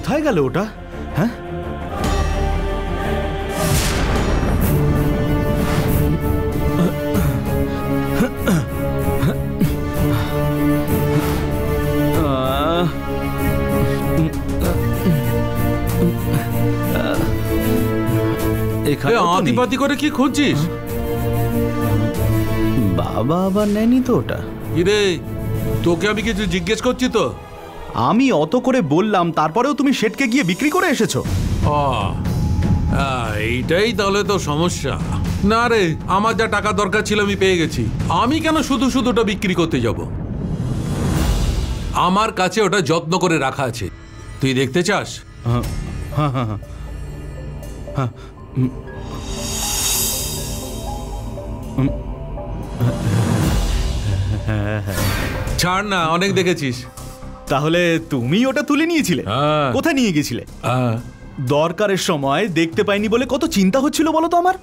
কোথায় গেল ওটা? হ্যাঁ? এখানে তো করে কি খুঁজছিস? বাবা আবার নেয়নি তো ওটা। কিরে তোকে আমি কিছু জিজ্ঞেস করছি তো? আমি অত করে বললাম তারপরেও তুমি শেটকে গিয়ে বিক্রি করে এসেছ। এইটাই তাহলে তো সমস্যা। না রে আমার যা টাকা দরকার ছিল আমি পেয়ে গেছি। আমি কেন শুধু শুধু ওটা বিক্রি করতে যাব? আমার কাছে ওটা যত্ন করে রাখা আছে। তুই দেখতে চাস? হ্যাঁ হ্যাঁ হ্যাঁ হ্যাঁ। ছাড় না অনেক দেখেছিস। তাহলে তুমি ওটা তুলে নিয়েছিলে? হ্যাঁ। কোথায় নিয়ে গেছিলে? দরকারের সময় দেখতে পাইনি বলে কত চিন্তা হচ্ছিল বলো তো আমার?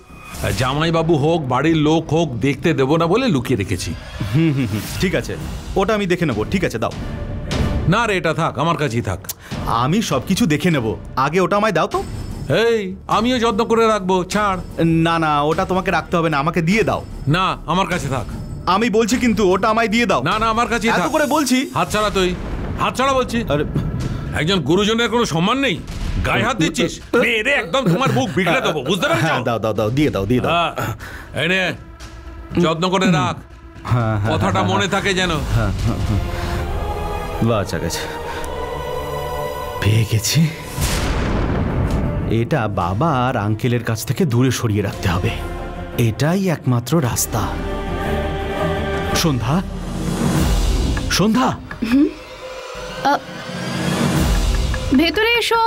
জামাইবাবু হোক বাড়ির লোক হোক দেখতে দেবো না বলে লুকিয়ে রেখেছি। হুম হুম হুম ঠিক আছে। ওটা আমি দেখে নেব ঠিক আছে দাও। না রে এটা থাক আমার কাছেই থাক। আমি সবকিছু দেখে নেব। আগে ওটা আমায় দাও তো। এই আমিও যত্ন করে রাখব ছাড়। না না ওটা তোমাকে রাখতে হবে না আমাকে দিয়ে দাও। না আমার কাছে থাক। আমি বলছি কিন্তু ওটা আমায় দিয়ে দাও। না না আমার কাছেই এত করে বলছি। হাত ছাড়া তুই। হাত ছাড়া বলছি। আরে একজন গুরুজনের কোনো সম্মান নেই? গায়ে হাত দিচ্ছিস? মেরে একদম তোমার মুখ বিগড়ে দেবো বুঝতে হ্যাঁ দাও দাও দাও দিয়ে দাও দিয়ে দাও। হ্যাঁ, এই যত্ন করে রাখ। হ্যাঁ হ্যাঁ কথাটা মনে থাকে যেন। বাচ্চা গেছে। পেয়ে গেছি। এটা বাবা আর আঙ্কেলের কাছ থেকে দূরে সরিয়ে রাখতে হবে। এটাই একমাত্র রাস্তা। সন্ধ্যা? সন্ধ্যা? ভেতরে এসো।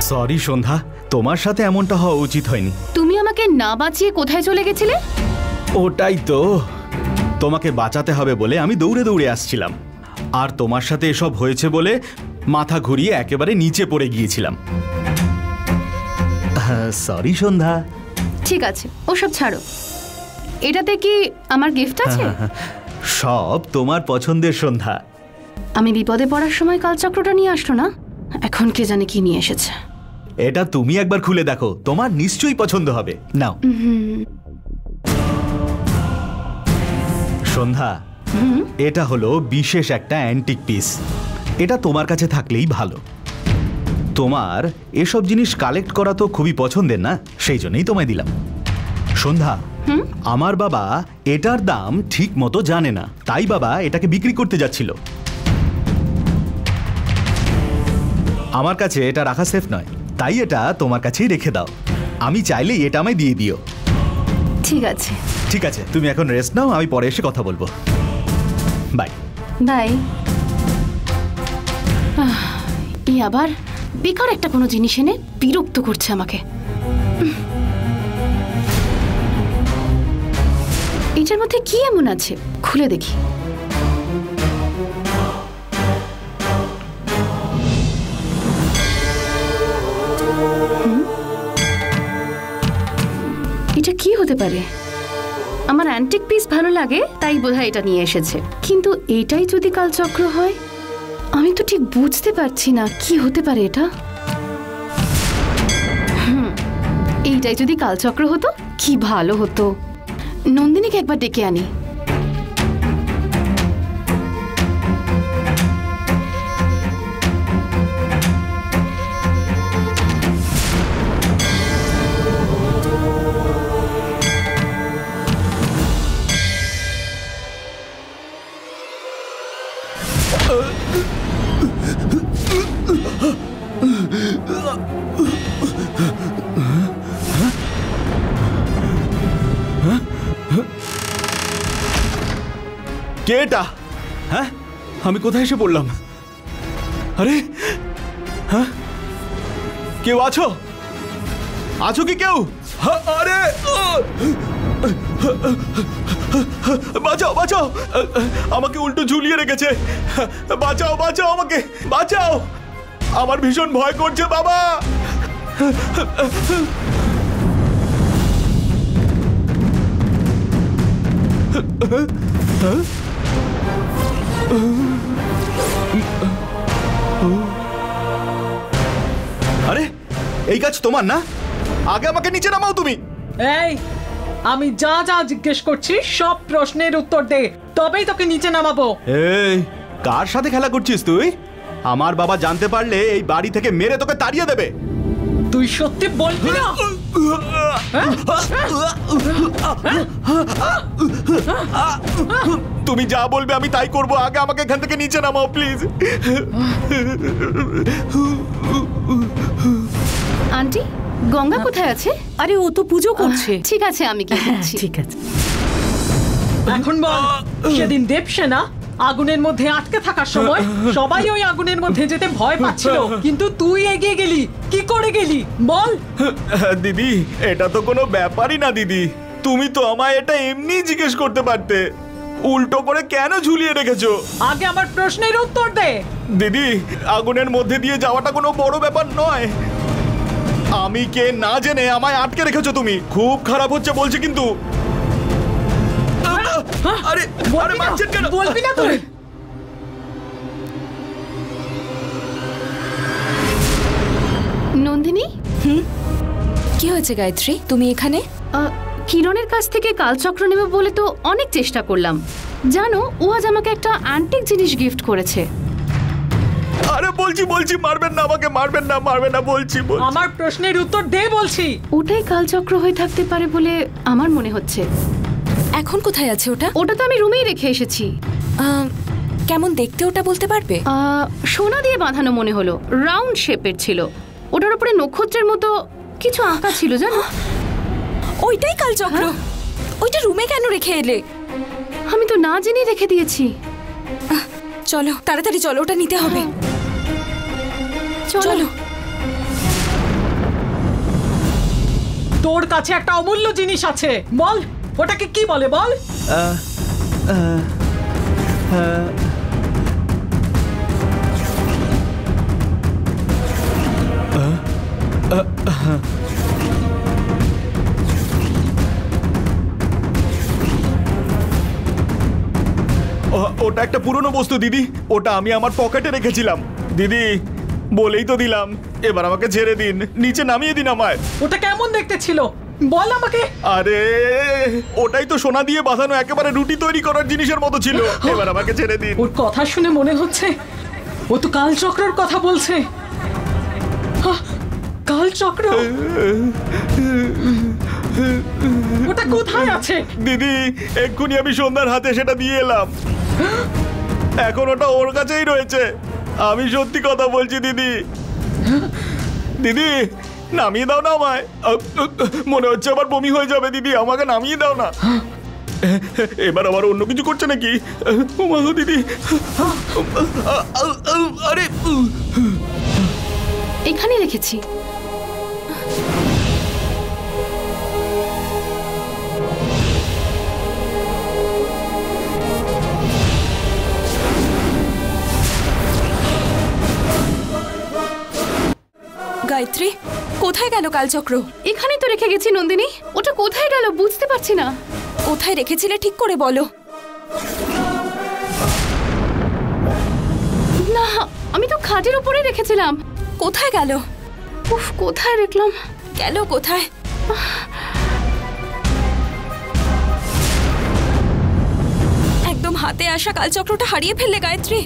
সরি সন্ধ্যা। তোমার সাথে এমনটা হওয়া উচিত হয়নি। তুমি আমাকে না বাঁচিয়ে কোথায় চলে গেছিলে? ওটাই তো। তোমাকে বাঁচাতে হবে বলে আমি দৌড়ে দৌড়ে আসছিলাম। আর তোমার সাথে এসব হয়েছে বলে মাথা ঘুরিয়ে একেবারে নিচে পড়ে গিয়েছিলাম। সরি সন্ধ্যা। ঠিক আছে ওসব ছাড়ো। এটাতে কি আমার গিফট আছে? সব তোমার পছন্দের সন্ধ্যা। আমি বিপদে পড়ার সময় কালচক্রটা নিয়ে আসলো না? এখন কে জানে কি নিয়ে এসেছে। এটা তুমি একবার খুলে দেখো তোমার নিশ্চয়ই পছন্দ হবে। নাও। সন্ধ্যা এটা হলো বিশেষ একটা অ্যান্টিক পিস এটা তোমার কাছে থাকলেই ভালো। তোমার এসব জিনিস কালেক্ট করা তো খুবই পছন্দের না? সেই জন্যই তোমায় দিলাম। সন্ধ্যা আমার বাবা এটার দাম ঠিক মতো জানে না। তাই বাবা এটাকে বিক্রি করতে যাচ্ছিল। আমার কাছে এটা রাখা সেফ নয়। তাই এটা তোমার কাছেই রেখে দাও। আমি চাইলেই এটা আমায় দিয়ে দিও। ঠিক আছে। ঠিক আছে তুমি এখন রেস্ট নাও আমি পরে এসে কথা বলব। বাই বাই আবার বেকার একটা কোনো জিনিস এনে বিরক্ত করছে আমাকে। এটার মধ্যে কি এমন আছে? খুলে দেখি। এটা কি হতে পারে? আমার অ্যান্টিক পিস ভালো লাগে, তাই বোধহয় এটা নিয়ে এসেছে। কিন্তু এটাই যদি কালচক্র হয়? আমি তো ঠিক বুঝতে পারছি না কি হতে পারে এটা। এইটাই যদি কালচক্র হতো, কি ভালো হতো। নন্দিনীকে একবার ডেকে আনি। এটা হ্যাঁ? আমি কোথায় এসে পড়লাম? আরে হ্যাঁ? কেউ আছো? আছো কি কেউ? হ্যাঁ, আরে বাঁচাও বাঁচাও। আমাকে উল্টো ঝুলিয়ে রেখেছে। বাঁচাও বাঁচাও আমাকে বাঁচাও। আমার ভীষণ ভয় করছে বাবা। আরে এই কাজ তোমার না? আগে আমাকে নিচে নামাও তুমি। এই আমি যা যা জিজ্ঞেস করছি সব প্রশ্নের উত্তর দে। তবেই তোকে নিচে নামাবো। এই কার সাথে খেলা করছিস তুই? আমার বাবা জানতে পারলে এই বাড়ি থেকে মেরে তোকে তাড়িয়ে দেবে। তুই সত্যি বলবি না? তুমি যা বলবে আমি তাই করব। আগে আমাকে এখান থেকে নিচে নামাও প্লিজ আন্টি গঙ্গা কোথায় আছে? আরে ও তো পুজো করছে। ঠিক আছে আমি ঠিক আছে। এখন বল সেদিন দেবসেনা আগুনের মধ্যে আটকে থাকার সময় সবাই ওই আগুনের মধ্যে যেতে ভয় পাচ্ছিল। কিন্তু তুই এগিয়ে গেলি কি করে গেলি? বল। দিদি এটা তো কোনো ব্যাপারই না দিদি। তুমি তো আমায় এটা এমনি জিজ্ঞেস করতে পারতে। উল্টো করে কেন ঝুলিয়ে রেখেছো? আগে আমার প্রশ্নের উত্তর দে। দিদি আগুনের মধ্যে দিয়ে যাওয়াটা কোনো বড় ব্যাপার নয়। আমি কে না জেনে আমায় আটকে রেখেছো তুমি? খুব খারাপ হচ্ছে বলছি কিন্তু। আরে আরে বলবি মারছেন কেন? বলবি না তুই নন্দিনী? হুম? কি হয়েছে গায়ত্রী? তুমি এখানে? কিরণের কাছ থেকে কালচক্র নেবে বলে তো অনেক চেষ্টা করলাম। জানো ও আজ আমাকে একটা অ্যান্টিক জিনিস গিফট করেছে। আরে বলছি বলছি মারবেন না আমাকে মারবেন না মারবেন না বলছি বলছি। আমার প্রশ্নের উত্তর দে বলছি। ওটাই কালচক্র হয়ে থাকতে পারে বলে আমার মনে হচ্ছে। এখন কোথায় আছে ওটা? ওটা তো আমি রুমেই রেখে এসেছি। কেমন দেখতে ওটা বলতে পারবে? সোনা দিয়ে বাঁধানো মনে হলো রাউন্ড শেপের ছিল। ওটার উপরে নক্ষত্রের মতো কিছু আঁকা ছিল জানো? ওইটাই কালচক্র ওইটা রুমে কেন রেখে এলে? আমি তো না জেনেই রেখে দিয়েছি। চলো তাড়াতাড়ি চলো ওটা নিতে হবে। চলো। তোর কাছে একটা অমূল্য জিনিস আছে। বল ওটাকে কি বলে বল? ও- ওটা একটা পুরনো বস্তু দিদি। ওটা আমি আমার পকেটে রেখেছিলাম। দিদি বলেই তো দিলাম। এবার আমাকে ছেড়ে দিন। নিচে নামিয়ে দিন আমায়। ওটা কেমন দেখতে ছিল? বল আমাকে। আরে ওটাই তো সোনা দিয়ে বাঁধানো একেবারে রুটি তৈরি করার জিনিসের মতো ছিল। এবার আমাকে ছেড়ে দিন। ওর কথা শুনে মনে হচ্ছে ও তো কালচক্রের কথা বলছে। কালচক্র? ওটা কোথায় আছে? দিদি এক্ষুনি আমি সন্ধ্যার হাতে সেটা দিয়ে এলাম। এখন ওটা ওর কাছেই রয়েছে। আমি সত্যি কথা বলছি দিদি। দিদি নামিয়ে দাও না আমায়। মনে হচ্ছে আবার বমি হয়ে যাবে দিদি। আমাকে নামিয়ে দাও না। এবার আবার অন্য কিছু করছে নাকি? দিদি। আরে এখানেই রেখেছি। গায়ত্রী কোথায় গেল কালচক্র? এখানেই তো রেখে গেছি নন্দিনী। ওটা কোথায় গেল বুঝতে পারছি না। কোথায় রেখেছিলে ঠিক করে বলো। না আমি তো খাটের উপরে রেখেছিলাম। কোথায় গেল? উফ কোথায় রাখলাম গেল কোথায়? একদম হাতে আসা কালচক্রটা হারিয়ে ফেললে গায়ত্রী।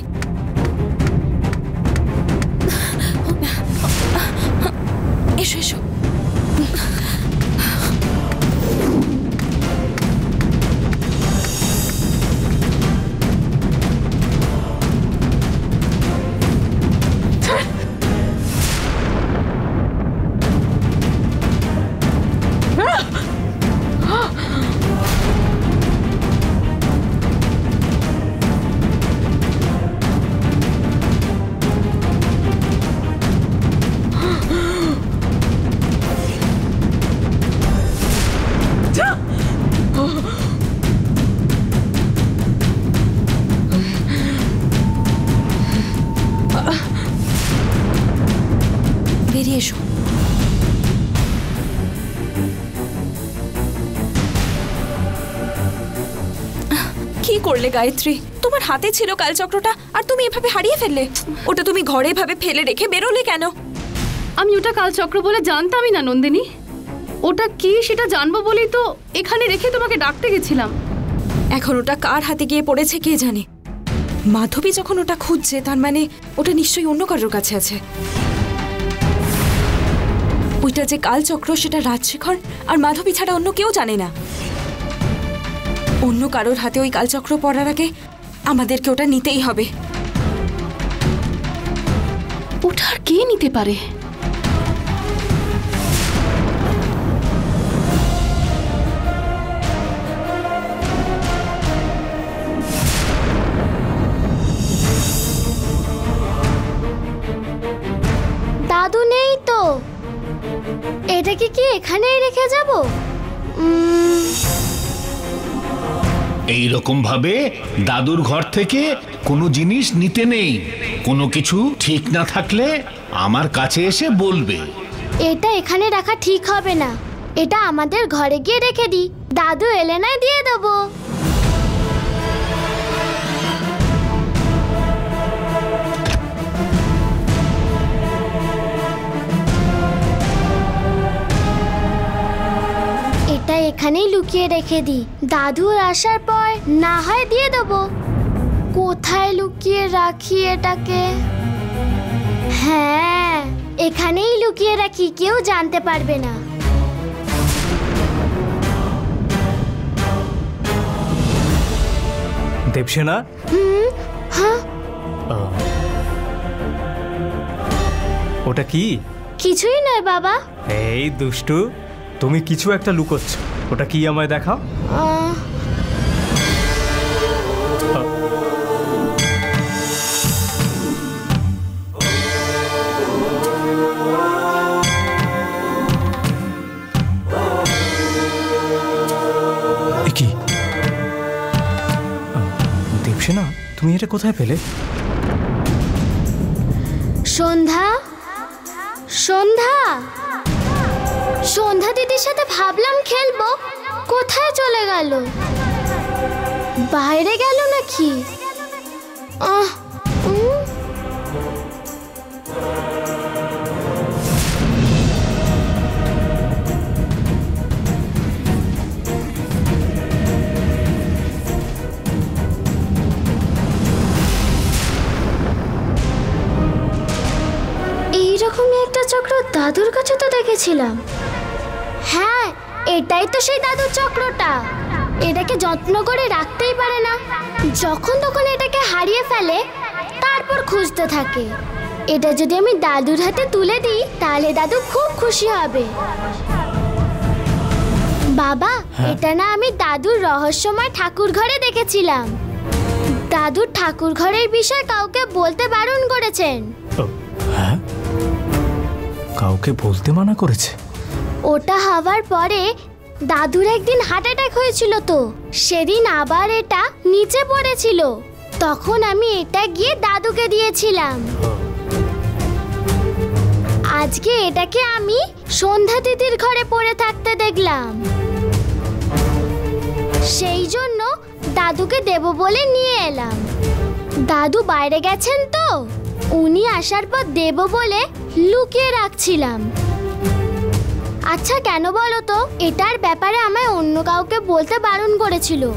করলে গায়ত্রী? তোমার হাতে ছিল কালচক্রটা আর তুমি এভাবে হারিয়ে ফেললে। ওটা তুমি ঘরে এভাবে ফেলে রেখে বেরোলে কেন? আমি ওটা কালচক্র বলে জানতামই না নন্দিনী। ওটা কি সেটা জানব বলেই তো এখানে রেখে তোমাকে ডাকতে গেছিলাম। এখন ওটা কার হাতে গিয়ে পড়েছে কে জানে? মাধবী যখন ওটা খুঁজছে তার মানে ওটা নিশ্চয়ই অন্য কারোর কাছে আছে। ওইটা যে কালচক্র সেটা রাজশেখর আর মাধবী ছাড়া অন্য কেউ জানে না। অন্য কারোর হাতে ওই কালচক্র পড়ার আগে আমাদেরকে ওটা নিতেই হবে। ওটা আর কে নিতে পারে? দাদু নেই তো। এটাকে কি এখানেই রেখে যাব? এই ভাবে দাদুর ঘর থেকে কোনো জিনিস নিতে নেই। কোনো কিছু ঠিক না থাকলে আমার কাছে এসে বলবে। এটা এখানে রাখা ঠিক হবে না। এটা আমাদের ঘরে গিয়ে রেখে দিই। দাদু এলে এলেনায় দিয়ে দেবো। এখানেই লুকিয়ে রেখে দিই। দাদু আসার পর না হয় দিয়ে দেবো। কোথায় লুকিয়ে রাখি এটাকে? হ্যাঁ এখানেই লুকিয়ে রাখি কেউ জানতে পারবে না। দেবসেনা? হ্যাঁ? ওটা কি? কিছুই নয় বাবা। এই দুষ্টু তুমি কিছু একটা লুকোচ্ছ। ওটা কি আমায় দেখাও? কি দেবসেনা, তুমি এটা কোথায় পেলে? সন্ধ্যা? সন্ধ্যা? সন্ধ্যা দিদির সাথে ভাবলাম খেলব, কোথায় চলে গেল? বাইরে গেল নাকি? এইরকমই একটা চক্র দাদুর কাছে তো দেখেছিলাম। হ্যাঁ এটাই তো সেই দাদুর চক্রটা। এটাকে যত্ন করে রাখতেই পারে না। যখন তখন এটাকে হারিয়ে ফেলে তারপর খুঁজতে থাকে। এটা যদি আমি দাদুর হাতে তুলে দিই তাহলে দাদু খুব খুশি হবে। বাবা এটা না আমি দাদুর রহস্যময় ঠাকুর ঘরে দেখেছিলাম। দাদুর ঠাকুর ঘরের বিষয়ে কাউকে বলতে বারণ করেছেন। হ্যাঁ? কাউকে বলতে মানা করেছে? ওটা হওয়ার পরে দাদুর একদিন হার্ট অ্যাটাক হয়েছিল তো। সেদিন আবার এটা নিচে পড়েছিল। তখন আমি এটা গিয়ে দাদুকে দিয়েছিলাম। আজকে এটাকে আমি সন্ধ্যা দিদির ঘরে পড়ে থাকতে দেখলাম। সেই জন্য দাদুকে দেব বলে নিয়ে এলাম। দাদু বাইরে গেছেন তো? উনি আসার পর দেব বলে লুকিয়ে রাখছিলাম। আচ্ছা কেন বলো তো? এটার ব্যাপারে আমায় অন্য কাউকে বলতে বারণ করেছিল।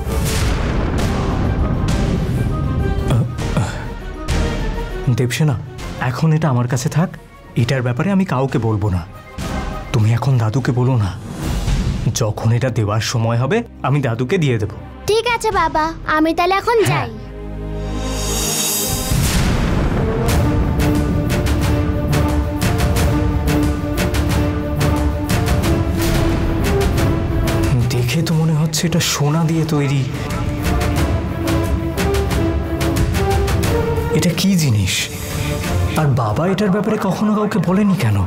দেবসেনা এখন এটা আমার কাছে থাক। এটার ব্যাপারে আমি কাউকে বলব না। তুমি এখন দাদুকে বলো না। যখন এটা দেওয়ার সময় হবে আমি দাদুকে দিয়ে দেবো। ঠিক আছে বাবা আমি তাহলে এখন যাই। হচ্ছে এটা সোনা দিয়ে তৈরি। এটা কি জিনিস? আর বাবা এটার ব্যাপারে কখনো কাউকে বলেনি কেন?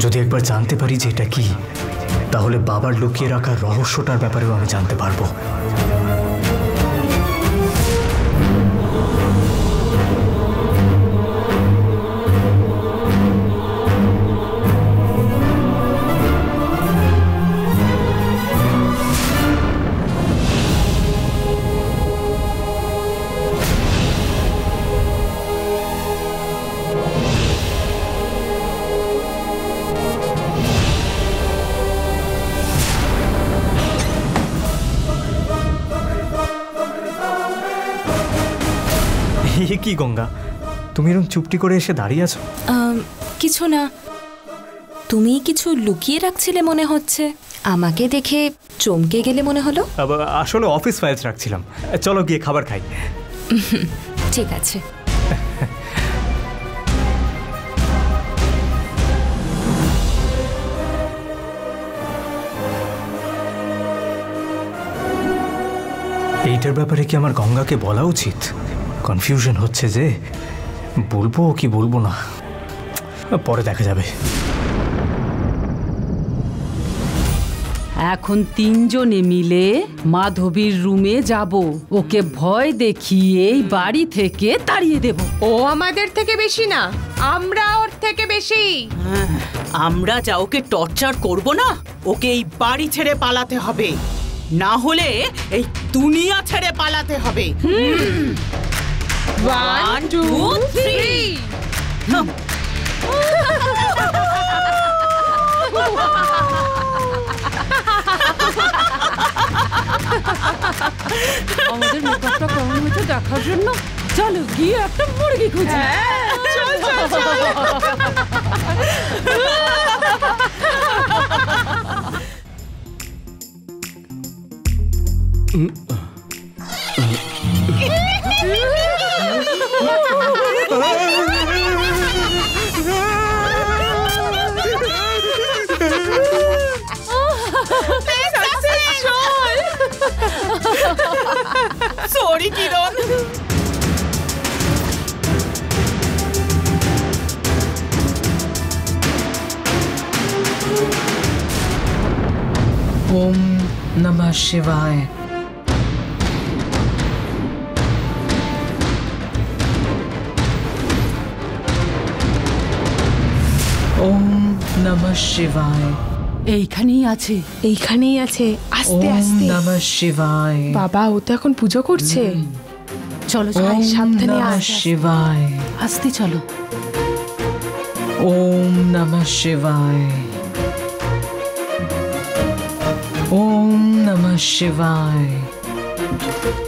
যদি একবার জানতে পারি যে এটা কি, তাহলে বাবার লুকিয়ে রাখার রহস্যটার ব্যাপারেও আমি জানতে পারব। এ কি গঙ্গা? তুমি এরকম চুপটি করে এসে দাঁড়িয়ে আছো? কিছু না। তুমি কিছু লুকিয়ে রাখছিলে মনে হচ্ছে। আমাকে দেখে চমকে গেলে মনে হলো? আবার আসলে অফিস ফাইলস রাখছিলাম। চলো গিয়ে খাবার খাই। ঠিক আছে। এইটার ব্যাপারে কি আমার গঙ্গাকে বলা উচিত? কনফিউশন হচ্ছে যে বলব কি বলব না। পরে দেখা যাবে। এখন তিনজনে মিলে মাধবীর রুমে যাব। ওকে ভয় দেখিয়ে এই বাড়ি থেকে তাড়িয়ে দেব। ও আমাদের থেকে বেশি না আমরা ওর থেকে বেশি। আমরা যা ওকে টর্চার করব না ওকে এই বাড়ি ছেড়ে পালাতে হবে। না হলে এই দুনিয়া ছেড়ে পালাতে হবে। ওয়ান টু থ্রি আমাদের মেকআপটা কেমন হয়েছে দেখার জন্য চলো গিয়ে একটা মুরগি খুঁজি সরি কিরণ ওম নমঃ শিবায় ওম নমঃ শিবায় এইখানেই আছে। এইখানেই আছে। আস্তে ওম আস্তে। নমঃ শিবায়। বাবা ও তো এখন পুজো করছে। চলো চলো সাবধানে শিবায়। আস্তে চলো। ওম নমঃ শিবায়। ওম নমঃ শিবায়।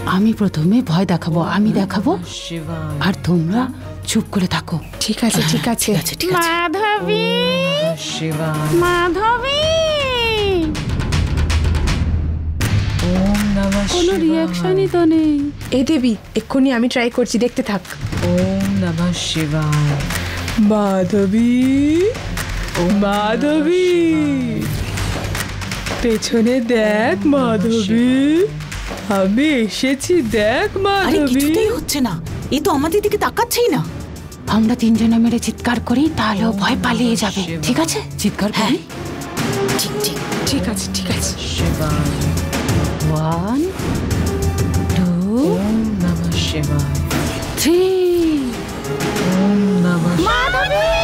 আমি প্রথমে ভয় দেখাবো আমি দেখাবো। শিবায়। আর তোমরা চুপ করে থাকো। ঠিক আছে ঠিক আছে। ঠিক আছে মাধবী! শিবায়। মাধবী! কোনো রিয়াকশনই তো নেই। এ দেবী এক্ষুনি আমি ট্রাই করছি দেখতে থাক। ওম নমঃ শিবায়। মাধবী মাধবী। পেছনে দেখ মাধবী। আমি এসেছি দেখ আরে মাধবী। কিছুতেই হচ্ছে না। এ তো আমাদের দিকে তাকাচ্ছেই না। আমরা তিনজনে মিলে চিৎকার করি তাহলেও ভয় পালিয়ে যাবে। ঠিক আছে? চিৎকার করি? ঠিক ঠিক ঠিক আছে ঠিক আছে। শিবায়। One, two, Om Namah Shivaya. Three, Om Namah Shivaya.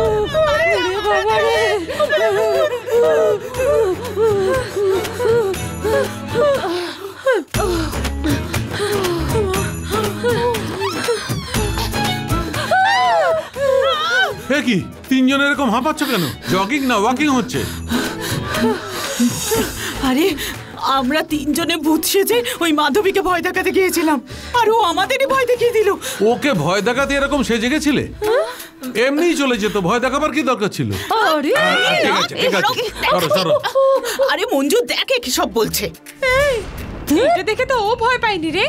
তিনজন এরকম হাঁপাচ্ছ কেন? জগিং না ওয়াকিং হচ্ছে? আরে আমরা তিনজনে ভূত সেজে ওই মাধবীকে ভয় দেখাতে গিয়েছিলাম। আর ও আমাদেরই ভয় দেখিয়ে দিল। ওকে ভয় দেখাতে এরকম সেজে গেছিলে? এমনিই চলে যেত ভয় দেখাবার কি দরকার ছিল? আরে ঠিক আছে ঠিক আছে। সরো সরো। আরে মঞ্জু দেখে কি সব বলছে। এটা দেখে তো ও ভয় পায়নি রে।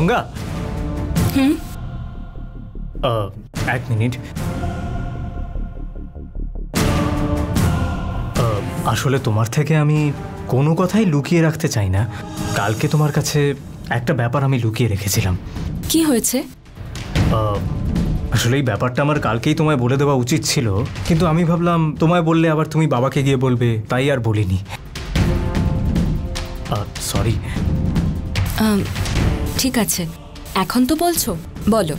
গঙ্গা? এক মিনিট। আসলে তোমার থেকে আমি কোনো কথাই লুকিয়ে রাখতে চাই না। কালকে তোমার কাছে একটা ব্যাপার আমি লুকিয়ে রেখেছিলাম। কি হয়েছে? আসলে এই ব্যাপারটা আমার কালকেই তোমায় বলে দেওয়া উচিত ছিল। কিন্তু আমি ভাবলাম তোমায় বললে আবার তুমি বাবাকে গিয়ে বলবে তাই আর বলিনি। সরি ঠিক আছে। এখন তো বলছো? বলো।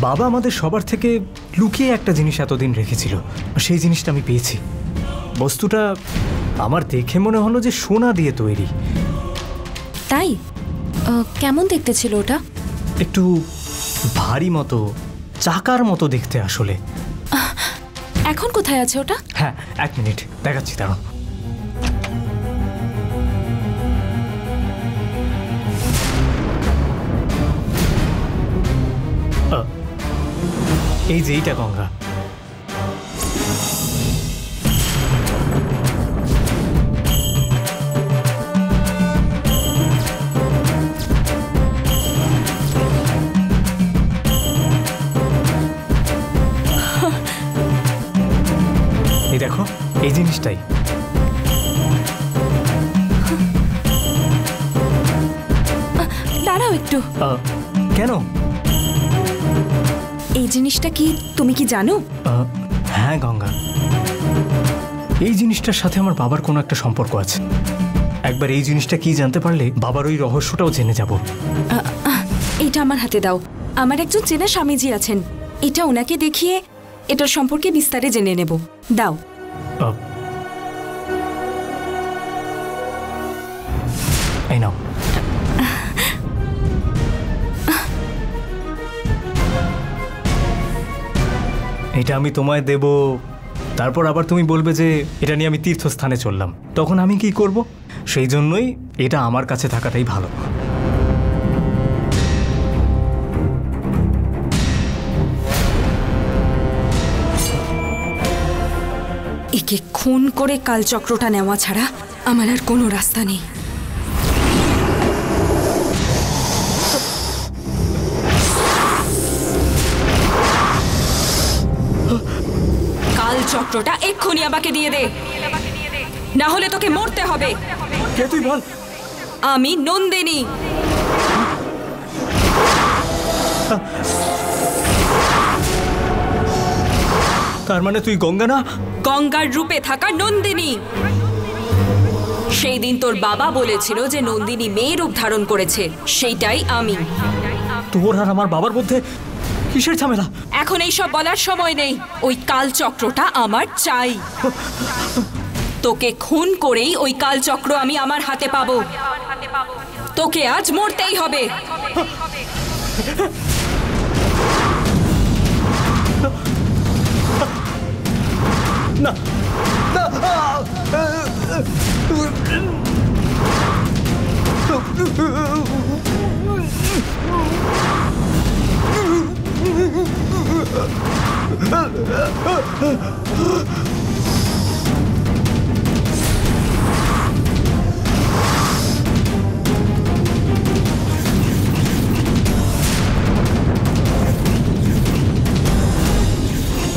বাবা আমাদের সবার থেকে লুকিয়ে একটা জিনিস এতদিন রেখেছিল সেই জিনিসটা আমি পেয়েছি। বস্তুটা আমার দেখে মনে হলো যে সোনা দিয়ে তৈরি। তাই? কেমন দেখতে ছিল ওটা? একটু ভারী মতো চাকার মতো দেখতে আসলে। এখন কোথায় আছে ওটা? হ্যাঁ এক মিনিট দেখাচ্ছি দাঁড়ান এই যে এইটা গঙ্গা। এই দেখো এই জিনিসটাই। দাঁড়াও একটু। আহ, কেন? এই জিনিসটা কি তুমি কি জানো? হ্যাঁ গঙ্গা। এই জিনিসটার সাথে আমার বাবার কোনো একটা সম্পর্ক আছে। একবার এই জিনিসটা কি জানতে পারলে বাবার ওই রহস্যটাও জেনে যাব। এটা আমার হাতে দাও। আমার একজন চেনা স্বামীজি আছেন। এটা ওনাকে দেখিয়ে এটার সম্পর্কে বিস্তারে জেনে নেব। দাও। এই নাও। এটা আমি তোমায় দেব। তারপর আবার তুমি বলবে যে, এটা নিয়ে আমি তীর্থস্থানে চললাম। তখন আমি কি করব? সেই জন্যই এটা আমার কাছে থাকাটাই ভালো। একে খুন করে কালচক্রটা নেওয়া ছাড়া আমার আর কোনো রাস্তা নেই। কালচক্রটা এক্ষুনি আমাকে দিয়ে দে। না হলে তোকে মরতে হবে। কে তুই বল? আমি নন্দিনী। তার মানে তুই গঙ্গা না? গঙ্গার রূপে থাকা নন্দিনী। সেই দিন তোর বাবা বলেছিল যে নন্দিনী মেয়ে রূপ ধারণ করেছে। সেইটাই আমি। তোর আর আমার বাবার মধ্যে কিসের ঝামেলা? এখন এই সব বলার সময় নেই। ওই কালচক্রটা আমার চাই। তোকে খুন করেই ওই কালচক্র আমি আমার হাতে পাবো। তোকে আজ মরতেই হবে। না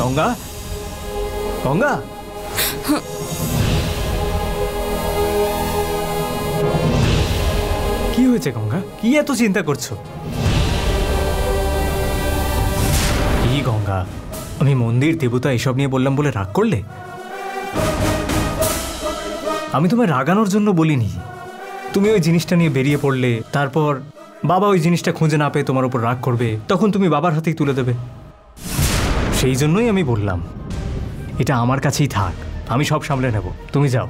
গঙ্গা গঙ্গা কি হয়েছে গঙ্গা কি এত চিন্তা করছ গঙ্গা। আমি মন্দির, দেবতা এসব নিয়ে বললাম বলে রাগ করলে? আমি তোমায় রাগানোর জন্য বলিনি। তুমি ওই জিনিসটা নিয়ে বেরিয়ে পড়লে, তারপর বাবা ওই জিনিসটা খুঁজে না পেয়ে তোমার উপর রাগ করবে, তখন তুমি বাবার হাতেই তুলে দেবে। সেই জন্যই আমি বললাম, এটা আমার কাছেই থাক, আমি সব সামলে নেব, তুমি যাও।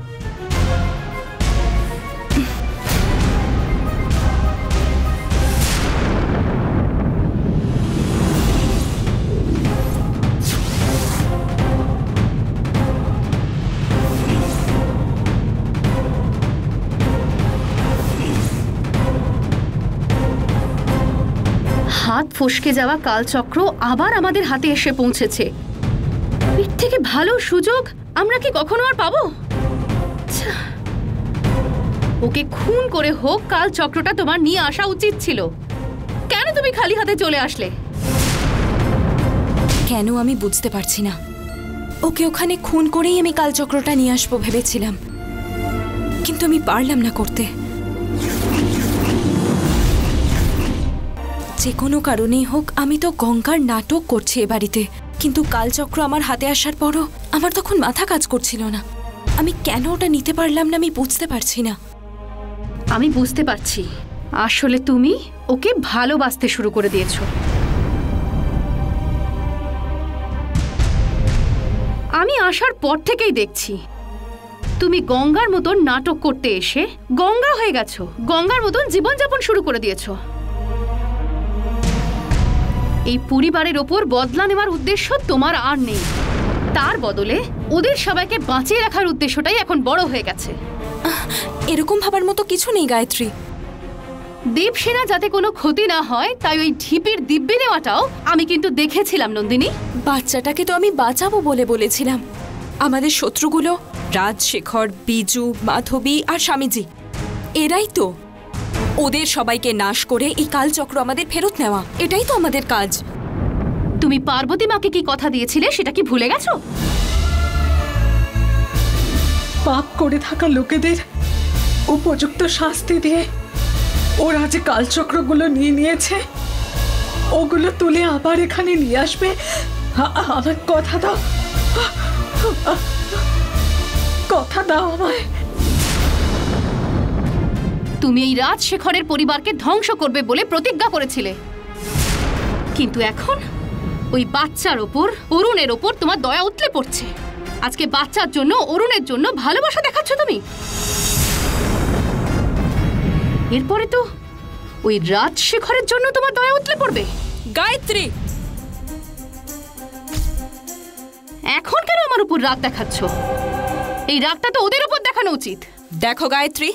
ফসকে যাওয়া কালচক্র আবার আমাদের হাতে এসে পৌঁছেছে। এর থেকে ভালো সুযোগ আমরা কি কখনো আর পাবো? ওকে খুন করে হোক কাল চক্রটা তোমার নিয়ে আসা উচিত ছিল। কেন তুমি খালি হাতে চলে আসলে? কেন আমি বুঝতে পারছি না। ওকে ওখানে খুন করেই আমি কালচক্রটা নিয়ে আসব ভেবেছিলাম। কিন্তু আমি পারলাম না করতে। যে কোনো কারণেই হোক, আমি তো গঙ্গার নাটক করছি এ বাড়িতে। কিন্তু কালচক্র আমার হাতে আসার পরও আমার তখন মাথা কাজ করছিল না। আমি কেন ওটা নিতে পারলাম না আমি বুঝতে পারছি না। আমি বুঝতে পারছি। আসলে তুমি ওকে ভালোবাসতে শুরু করে দিয়েছ। আমি আসার পর থেকেই দেখছি। তুমি গঙ্গার মতন নাটক করতে এসে গঙ্গা হয়ে গেছো। গঙ্গার মতন জীবনযাপন শুরু করে দিয়েছ। এই পরিবারের ওপর বদলা নেওয়ার উদ্দেশ্য তোমার আর নেই। তার বদলে ওদের সবাইকে বাঁচিয়ে রাখার উদ্দেশ্যটাই এখন বড় হয়ে গেছে। এরকম ভাবার মতো কিছু নেই গায়ত্রী। দেবসেনা যাতে কোনো ক্ষতি না হয় তাই ওই ঢিপির দিব্যি নেওয়াটাও আমি কিন্তু দেখেছিলাম নন্দিনী। বাচ্চাটাকে তো আমি বাঁচাবো বলে বলেছিলাম। আমাদের শত্রুগুলো রাজশেখর বিজু মাধবী আর স্বামীজি এরাই তো। ওদের সবাইকে নাশ করে এই কালচক্র আমাদের ফেরত নেওয়া। এটাই তো আমাদের কাজ। তুমি পার্বতী মাকে কি কথা দিয়েছিলে সেটা কি ভুলে গেছো? পাপ করে থাকা লোকেদের উপযুক্ত শাস্তি দিয়ে ওরা যে কালচক্রগুলো নিয়ে নিয়েছে ওগুলো তুলে আবার এখানে নিয়ে আসবে? আমার কথা দাও। কথা দাও আমায়। তুমি এই রাজশেখরের পরিবারকে ধ্বংস করবে বলে প্রতিজ্ঞা করেছিলে। কিন্তু এখন ওই বাচ্চার ওপর অরুণের ওপর তোমার দয়া উতলে পড়ছে। আজকে বাচ্চার জন্য অরুণের জন্য ভালোবাসা দেখাচ্ছ তুমি। এরপরে তো ওই রাজশেখরের জন্য তোমার দয়া উতলে পড়বে। গায়ত্রী! এখন কেন আমার উপর রাগ দেখাচ্ছ? এই রাগটা তো ওদের উপর দেখানো উচিত। দেখো গায়ত্রী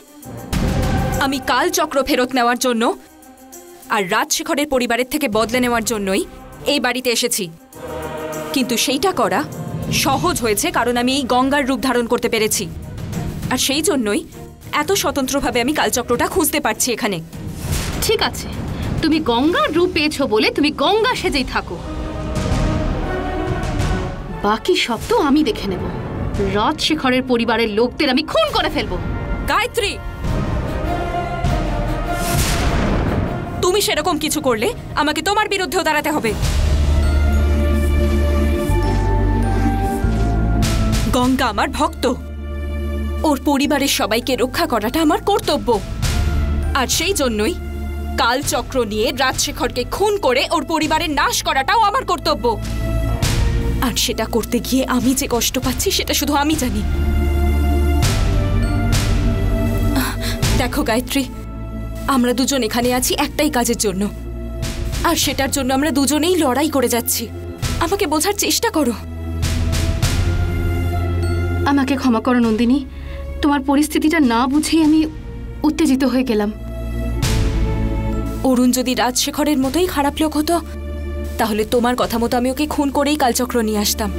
আমি কাল চক্র ফেরত নেওয়ার জন্য আর রাজশেখরের পরিবারের থেকে বদলে নেওয়ার জন্যই এই বাড়িতে এসেছি। কিন্তু সেইটা করা সহজ হয়েছে কারণ আমি এই গঙ্গার রূপ ধারণ করতে পেরেছি। আর সেই জন্যই এত স্বতন্ত্রভাবে আমি কালচক্রটা খুঁজতে পারছি এখানে। ঠিক আছে। তুমি গঙ্গার রূপ পেয়েছ বলে তুমি গঙ্গা সেজেই থাকো। বাকি সব তো আমি দেখে নেব। রাজশেখরের পরিবারের লোকদের আমি খুন করে ফেলব। গায়ত্রী! তুমি সেরকম কিছু করলে আমাকে তোমার বিরুদ্ধেও দাঁড়াতে হবে। গঙ্গা আমার ভক্ত। ওর পরিবারের সবাইকে রক্ষা করাটা আমার কর্তব্য। আর সেই জন্যই কালচক্র নিয়ে রাজশেখরকে খুন করে ওর পরিবারের নাশ করাটাও আমার কর্তব্য। আর সেটা করতে গিয়ে আমি যে কষ্ট পাচ্ছি, সেটা শুধু আমি জানি। দেখো গায়ত্রী আমরা দুজন এখানে আছি একটাই কাজের জন্য। আর সেটার জন্য আমরা দুজনেই লড়াই করে যাচ্ছি। আমাকে বোঝার চেষ্টা করো। আমাকে ক্ষমা করো নন্দিনী। তোমার পরিস্থিতিটা না বুঝেই আমি উত্তেজিত হয়ে গেলাম। অরুণ যদি রাজশেখরের মতোই খারাপ লোক হতো তাহলে তোমার কথা মতো আমি ওকে খুন করেই কালচক্র নিয়ে আসতাম।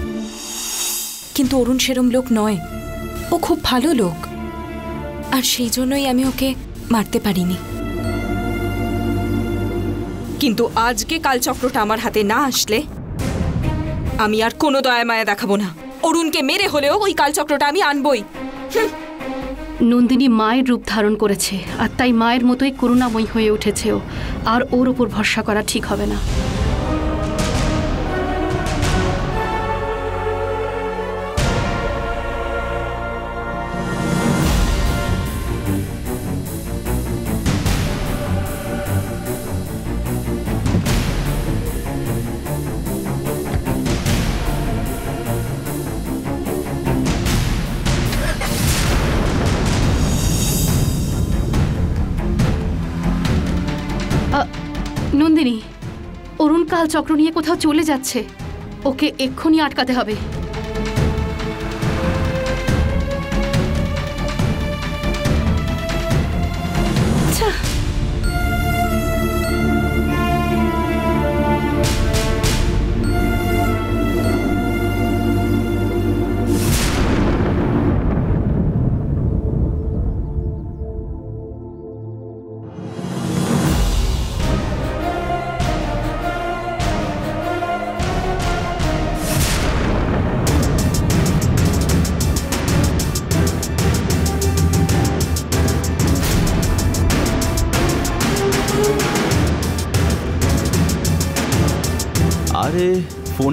কিন্তু অরুণ সেরম লোক নয়। ও খুব ভালো লোক। আর সেই জন্যই আমি ওকে মারতে পারিনি। কিন্তু আজকে কালচক্রটা আমার হাতে না আসলে আমি আর কোনো দয়া মায়া দেখাবো না। অরুণকে মেরে হলেও ওই কালচক্রটা আমি আনবই। নন্দিনী মায়ের রূপ ধারণ করেছে, আর তাই মায়ের মতোই করুণাময়ী হয়ে উঠেছে আর ওর ওপর ভরসা করা ঠিক হবে না। চক্র নিয়ে কোথাও চলে যাচ্ছে। ওকে এক্ষুনি আটকাতে হবে।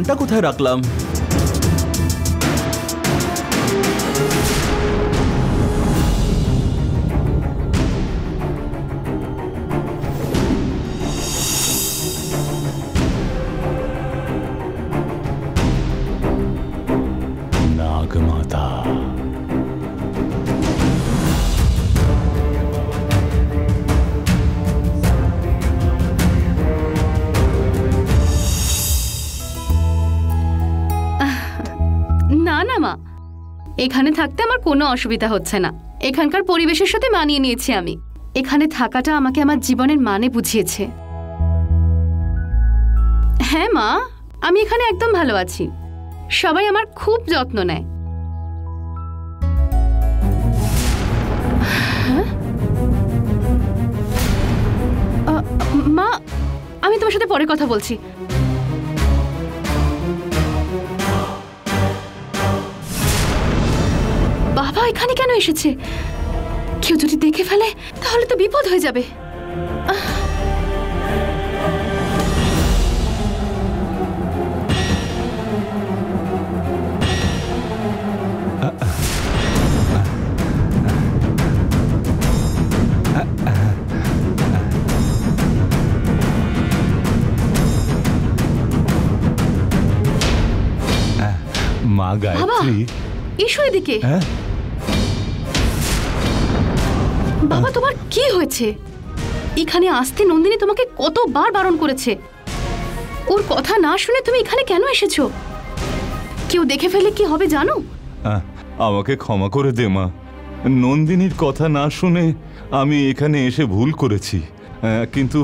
ফোনটা কোথায় রাখলাম নাগমাতা এখানে থাকতে আমার কোনো অসুবিধা হচ্ছে না। এখানকার পরিবেশের সাথে মানিয়ে নিয়েছি আমি। এখানে থাকাটা আমাকে আমার জীবনের মানে বুঝিয়েছে। হ্যাঁ মা, আমি এখানে একদম ভালো আছি। সবাই আমার খুব যত্ন নেয়। হ্যাঁ? মা, আমি তোমার সাথে পরে কথা বলছি। এখানে কেন এসেছে? কেউ যদি দেখে ফেলে তাহলে তো বিপদ হয়ে যাবে! মা গায়ত্রী। এসো এদিকে। হ্যাঁ? বাবা তোমার কি হয়েছে? এখানে আসতে নন্দিনী তোমাকে কতবার বারণ করেছে। ওর কথা না শুনে তুমি এখানে কেন এসেছ? কেউ দেখে ফেলে কি হবে জানো? আমাকে ক্ষমা করে দে মা। নন্দিনীর কথা না শুনে আমি এখানে এসে ভুল করেছি। কিন্তু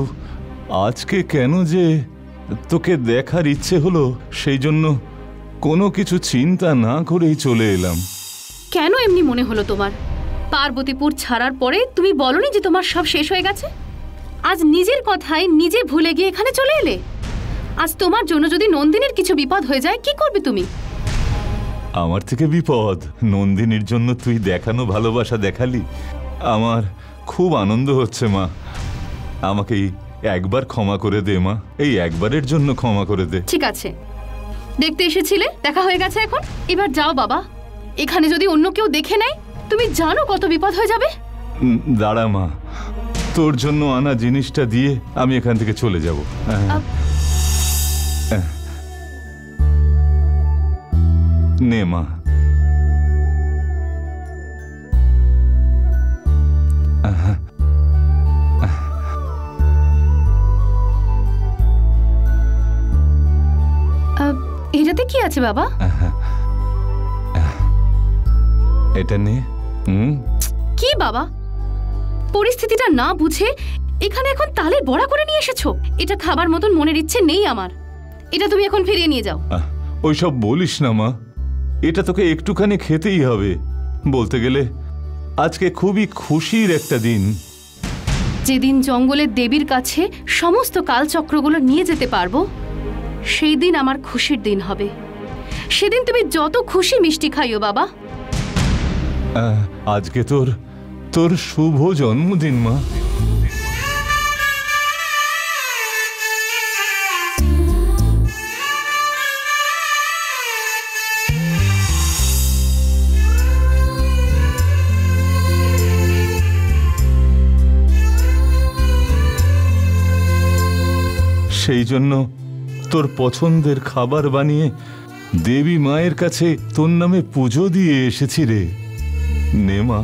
আজকে কেন যে তোকে দেখার ইচ্ছে হলো সেই জন্য কোনো কিছু চিন্তা না করেই চলে এলাম। কেন এমনি মনে হলো তোমার? পার্বতীপুর ছাড়ার পরে তুমি বলনি যে তোমার সব শেষ হয়ে গেছে? আজ নিজের কথায় নিজে ভুলে গিয়ে এখানে চলে এলে? আজ তোমার জন্য যদি নন্দিনীর কিছু বিপদ হয়ে যায় কি করবে তুমি? আমার থেকে বিপদ? নন্দিনীর জন্য তুই দেখানো ভালোবাসা দেখালি? আমার খুব আনন্দ হচ্ছে মা। আমাকে একবার ক্ষমা করে দে মা। এই একবারের জন্য ক্ষমা করে দে। ঠিক আছে। দেখতে এসেছিলে? দেখা হয়ে গেছে এখন? এবার যাও বাবা। এখানে যদি অন্য কেউ দেখে নেয় তুমি জানো কত বিপদ হয়ে যাবে? দাঁড়া মা। তোর জন্য আনা জিনিসটা দিয়ে আমি এখান থেকে চলে যাব। হ্যাঁ। হ্যাঁ। নে মা। আহ, এটাতে কি আছে বাবা? এটা নে। হুম কি বাবা? পরিস্থিতিটা না বুঝে এখানে এখন তালের বড়া করে নিয়ে এসেছ? এটা খাবার মতন মনের ইচ্ছে নেই আমার। এটা তুমি এখন ফিরিয়ে নিয়ে যাও। ওইসব বলিস না মা। এটা তোকে একটুখানি খেতেই হবে। বলতে গেলে আজকে খুবই খুশির একটা দিন। যেদিন জঙ্গলের দেবীর কাছে সমস্ত কালচক্রগুলো নিয়ে যেতে পারব সেই দিন আমার খুশির দিন হবে। সেদিন তুমি যত খুশি মিষ্টি খাইও বাবা। আজকে তোর তোর শুভ জন্মদিন, মা। সেই জন্য তোর পছন্দের খাবার বানিয়ে দেবী মায়ের কাছে তোর নামে পুজো দিয়ে এসেছি রে। নে মা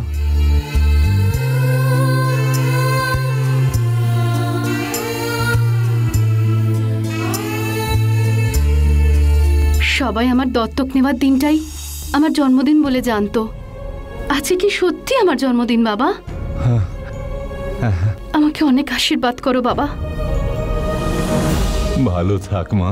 সবাই আমার দত্তক নেওয়ার দিনটাই আমার জন্মদিন বলে জানতো। আজকে কি সত্যি আমার জন্মদিন বাবা? আমাকে অনেক আশীর্বাদ করো বাবা। ভালো থাক মা।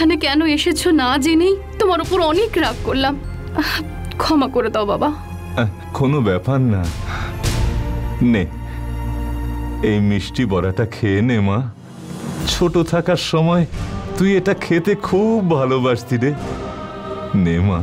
এখানে কেন এসেছ না জেনেই তোমার উপর অনেক রাগ করলাম। ক্ষমা করে দাও বাবা। কোনো ব্যাপার না। নে, এই মিষ্টি বড়াটা খেয়ে নে, মা। ছোট থাকার সময় তুই এটা খেতে খুব ভালোবাসতি রে। নে, মা।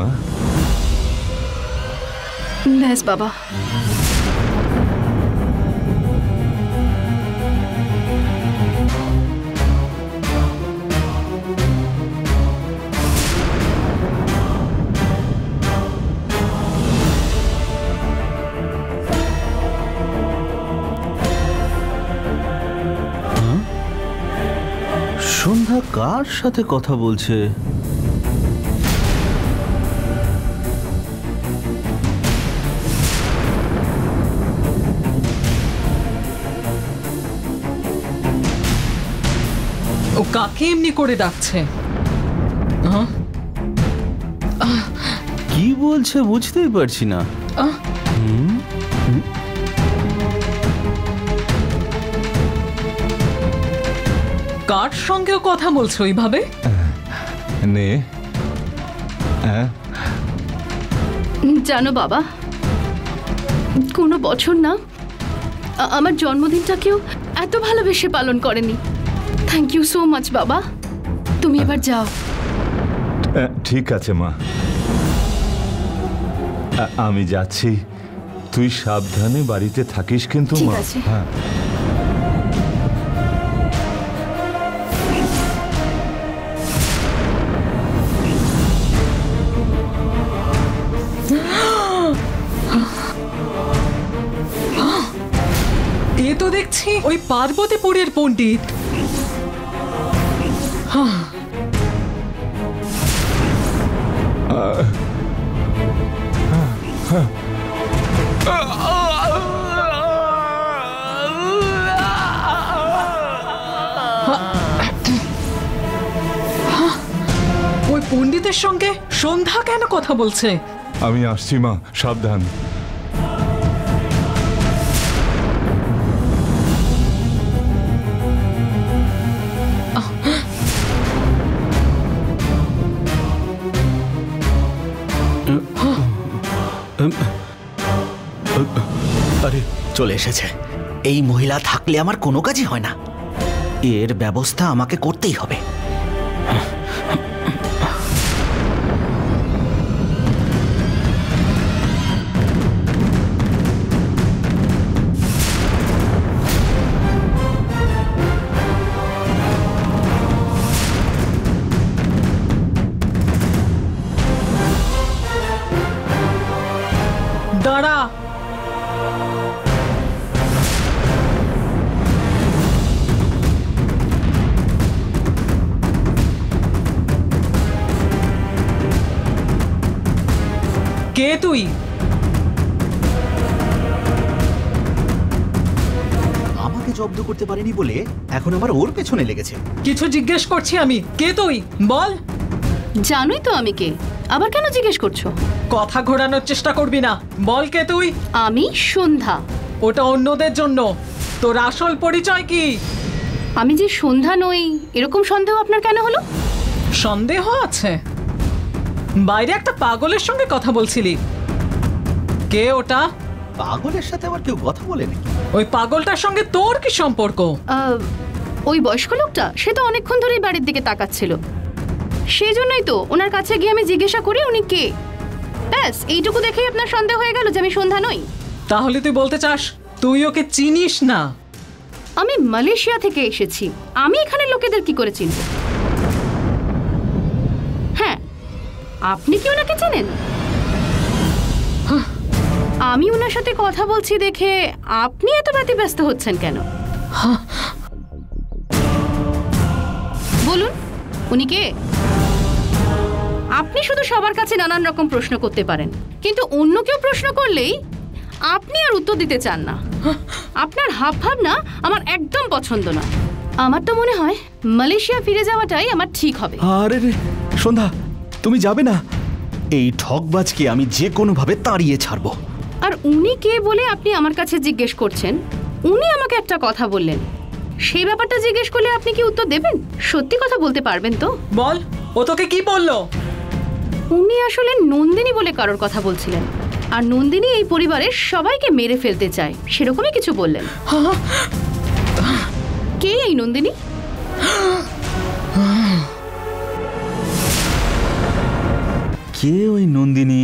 মা। ব্যাস বাবা। সন্ধ্যা কার সাথে কথা বলছে? কাকে এমনি করে ডাকছে? কি বলছে বুঝতেই পারছি না। আহ, কার সঙ্গেও কথা বলছো ওইভাবে নে। হ্যাঁ? জানো বাবা কোনো বছর না আমার জন্মদিনটাকেও এত ভালোবেসে পালন করেনি। থ্যাংক ইউ সো মাচ বাবা তুমি এবার যাও। ঠিক আছে মা। আমি যাচ্ছি। তুই সাবধানে বাড়িতে থাকিস কিন্তু মা। হ্যাঁ। এ তো দেখছি ওই পার্বতীপুরের পণ্ডিত। ওই পণ্ডিতের সঙ্গে সন্ধ্যা কেন কথা বলছে? আমি আসছি মা। সাবধান। চলে এসেছে। এই মহিলা থাকলে আমার কোনো কাজই হয় না। এর ব্যবস্থা আমাকে করতেই হবে। করতে পারেনি বলে এখন আমার ওর পেছনে লেগেছে। কিছু জিজ্ঞেস করছি আমি। কে তুই? বল। জানোই তো আমি কে। আবার কেন জিজ্ঞেস করছ? কথা ঘোরানোর চেষ্টা করবি না। বল কে তুই? আমি সন্ধ্যা। ওটা অন্যদের জন্য। তোর আসল পরিচয় কি? আমি যে সন্ধ্যা নই এরকম সন্দেহ আপনার কেন হলো? সন্দেহ আছে। বাইরে একটা পাগলের সঙ্গে কথা বলছিলি। কে ওটা? পাগলের সাথে আবার কেউ কথা বলে নাকি? ওই পাগলটার সঙ্গে তোর কি সম্পর্ক? ওই বয়স্ক লোকটা সে তো অনেকক্ষণ ধরেই বাড়ির দিকে তাকাচ্ছিল। সেই জন্যই তো ওনার কাছে গিয়ে আমি জিজ্ঞাসা করি উনি কে? ব্যাস এইটুকু দেখেই আপনার সন্দেহ হয়ে গেল যে আমি সন্ধ্যা নই। তাহলে তুই বলতে চাস তুই ওকে চিনিস না? আমি মালয়েশিয়া থেকে এসেছি। আমি এখানে লোকেদের কি করে চিনব? হ্যাঁ আপনি কি ওনাকে চেনেন? আমি ওনার সাথে কথা বলছি দেখে আপনি এত ব্যতিব্যস্ত হচ্ছেন কেন? বলুন, উনি কে? আপনি শুধু সবার কাছে নানান রকম প্রশ্ন করতে পারেন, কিন্তু অন্য কেউ প্রশ্ন করলেই আপনি আর উত্তর দিতে চান না। আপনার হাব ভাব না আমার একদম পছন্দ না। আমার তো মনে হয় মালয়েশিয়া ফিরে যাওয়াটাই আমার ঠিক হবে। আরে রে, সন্ধ্যা, তুমি যাবে না? এই ঠকবাজকে আমি যে কোনোভাবে তাড়িয়ে ছাড়বো। আর উনি কে বলে আপনি আমার কাছে জিজ্ঞেস করছেন? উনি আমাকে একটা কথা বললেন। সেই ব্যাপারটা জিজ্ঞেস করলে আপনি কি উত্তর দেবেন? সত্যি কথা বলতে পারবেন তো? বল ও তোকে কি বলল? উনি আসলে নন্দিনী বলে কারোর কথা বলছিলেন। আর নন্দিনী এই পরিবারের সবাইকে মেরে ফেলতে চায় সেরকমই কিছু বললেন। কে এই নন্দিনী? কে ওই নন্দিনী?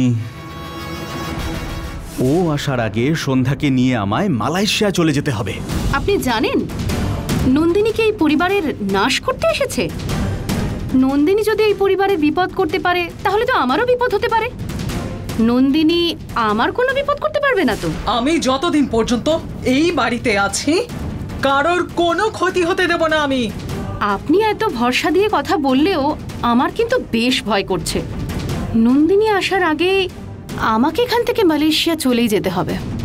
ও আসার আগে সন্ধ্যাকে নিয়ে আমায় মালয়েশিয়া চলে যেতে হবে। আপনি জানেন নন্দিনীকে এই পরিবারের নাশ করতে এসেছে? নন্দিনী যদি এই পরিবারের বিপদ করতে পারে তাহলে তো আমারও বিপদ হতে পারে। নন্দিনী আমার কোনো বিপদ করতে পারবে না তো। আমি যতদিন পর্যন্ত এই বাড়িতে আছি কারোর কোনো ক্ষতি হতে দেব না আমি। আপনি এত ভরসা দিয়ে কথা বললেও আমার কিন্তু বেশ ভয় করছে। নন্দিনী আসার আগে আমাকে এখান থেকে মালয়েশিয়া চলেই যেতে হবে।